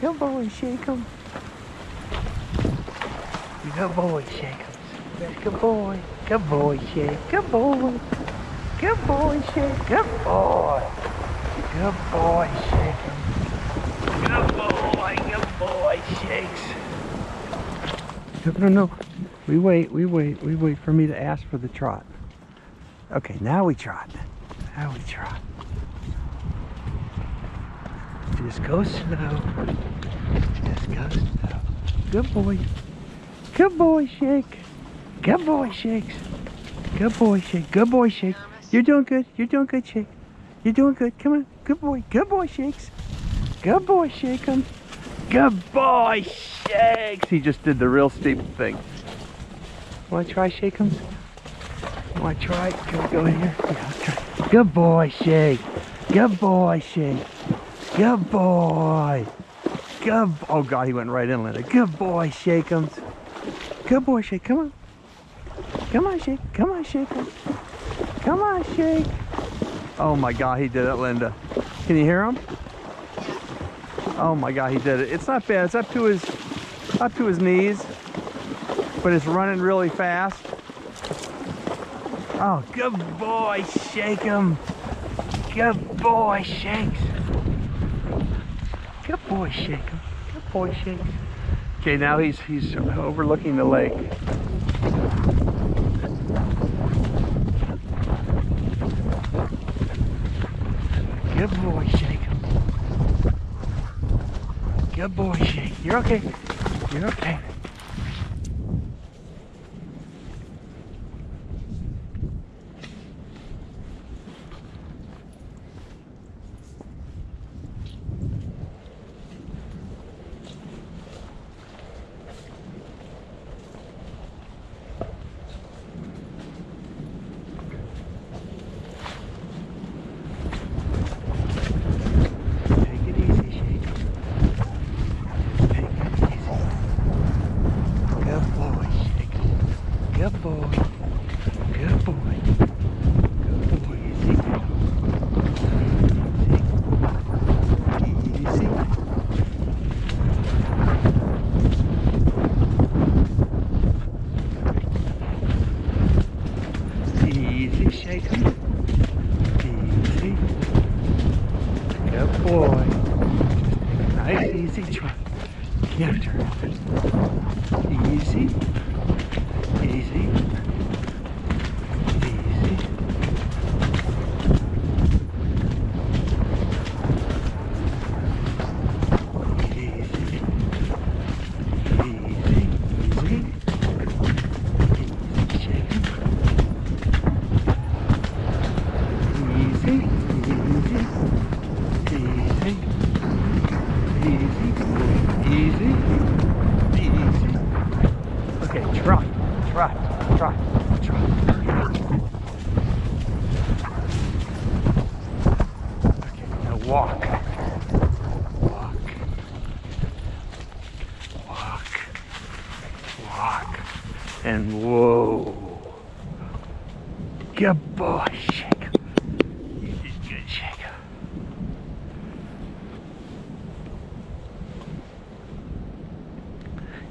Good boy, shake him. Good boy, shake him. Good boy. Good boy, Shaik. Good boy. Good boy, Shaik. Good boy. Good boy, shake him. Good boy. Good boy, shakes. No, no, no. We wait, we wait, we wait for me to ask for the trot. Okay, now we trot. Now we trot. Just go slow. Just go slow. Good boy. Good boy, Shaik. Good boy, Shakes. Good boy, Shaik. Good boy, Shaik. You're doing good. You're doing good, Shaik. You're doing good. Come on. Good boy. Good boy, Shakes. Good boy, Shake 'em. Good boy, Shakes. He just did the real steep thing. Want to try Shake 'em? Want to try? Can we go in here? Yeah. Good boy, Shaik. Good boy, Shaik. Good boy. Good. Oh God, he went right in, Linda. Good boy, Shake'ems. Good boy, Shaik. Come on. Come on, Shaik. Come on, Shaik. Come on, Shaik. Oh my God, he did it, Linda. Can you hear him? Oh my God, he did it. It's not bad. It's up to his, up to his knees, but it's running really fast. Oh, good boy, shake him. Good boy, shakes. Boy, shake him. Good boy, shakes. Okay, now he's he's overlooking the lake. Good boy, shake him. Good boy, Shaik. You're okay. You're okay. Take it easy, Shaik. Take it easy. Good boy, Shaik. Good boy. Good boy. Good boy. Easy. Easy. Easy. Easy, shake him. Easy. Good boy. Nice, easy trot. Canter. Easy. Easy. Easy. Easy. Easy. Easy. Easy. Shake him. Easy. Easy. Easy. Easy. Easy. Okay, trot, trot, try, try. Okay, now walk. Walk. Walk. Walk. And whoa. Good boy, Shaik. You did good, Shaik.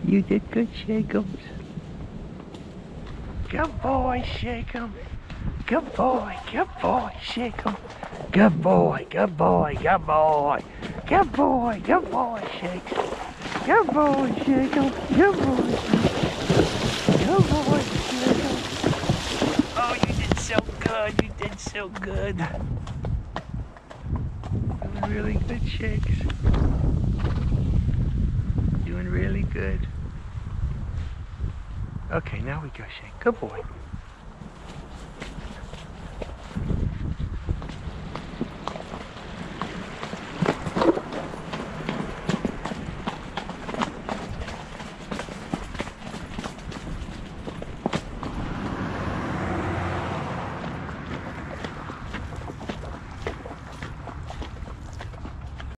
You did good, Shake'ems. Good boy, Shake'em. Good boy, good boy, Shake'em. Good boy, good boy, good boy. Good boy, good boy, Shakes. Good boy, Shake'em. Good boy, Shaik. Good boy, Shake'em. Oh, you did so good. You did so good. Doing really good, Shakes. Doing really good. Okay, now we go, Shaik. Good boy.